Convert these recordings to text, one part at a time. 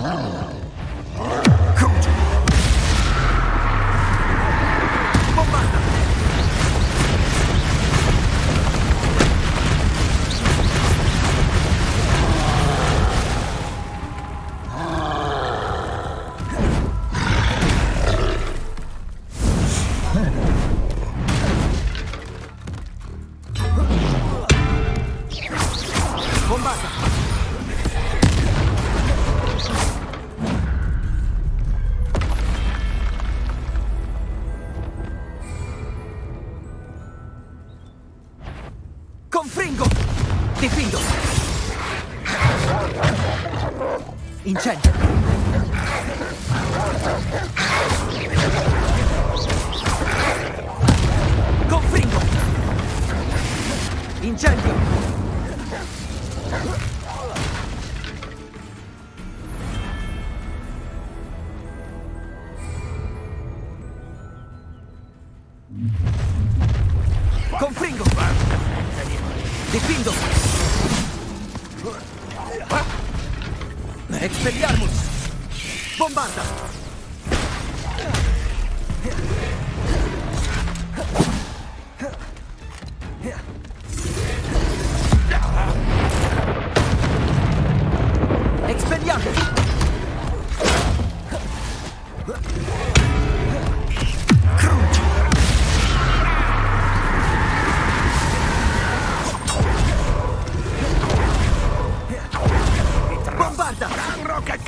Wow. Confringo! Difendo! Incendio! Confringo! Incendio! Confringo! Difendo! Expelliarmus! Bombarda!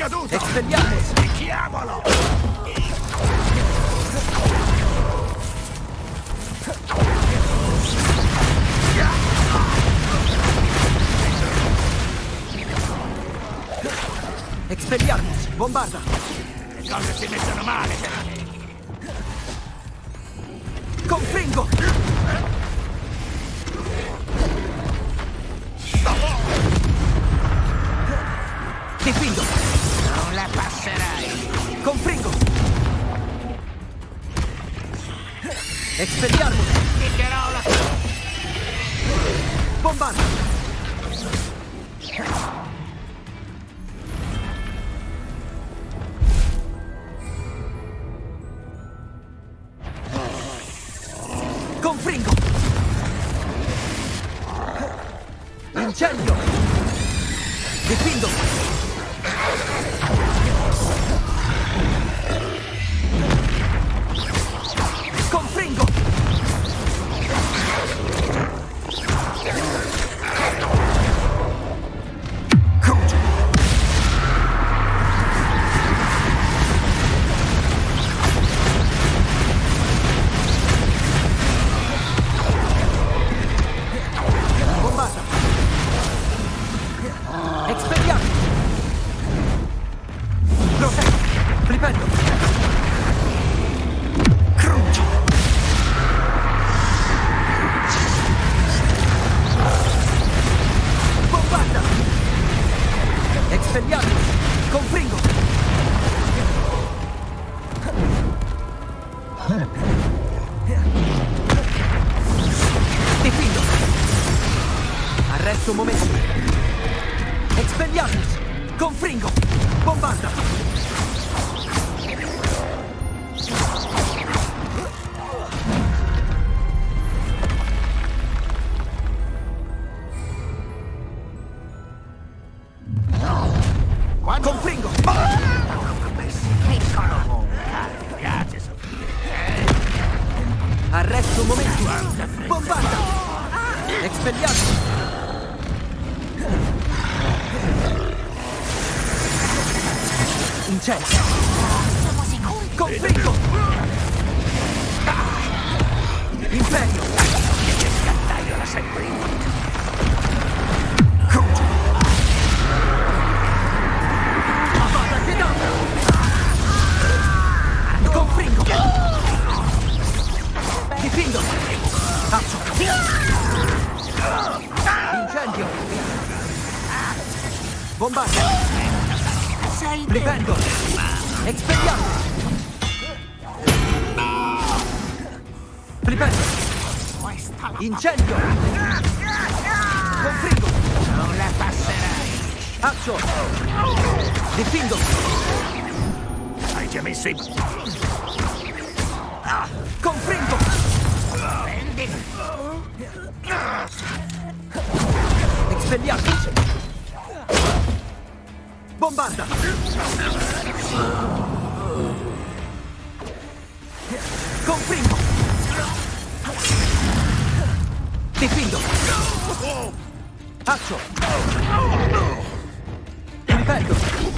Caduto! Expelliarmus! Picchiamolo! Expelliarmus! Bombarda! Le cose si mettono male! Confringo! Difendo! Non la passerai! Confringo! Expelliarmus! Picchierò la... Bombarda! Confringo! Incendio! Difendo! Momento! Expelliarmus! Confringo! Bombarda! Incendio! Confringo! Imperio! Che scattaio la sempre Kedavra! Confringo! Difendo! Cazzo! Incendio! Bombarda! Expelliamo! Ripendo! questa la Incendio! Confringo! Non la passerai! Accio! Difendo! Hai già messo in... Confringo! Prendi! Expelliarmus! Bombarda! Confringo! Difendo! Accio! Impendo!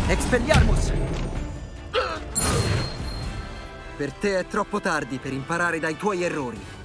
Expelliarmus! Per te è troppo tardi per imparare dai tuoi errori.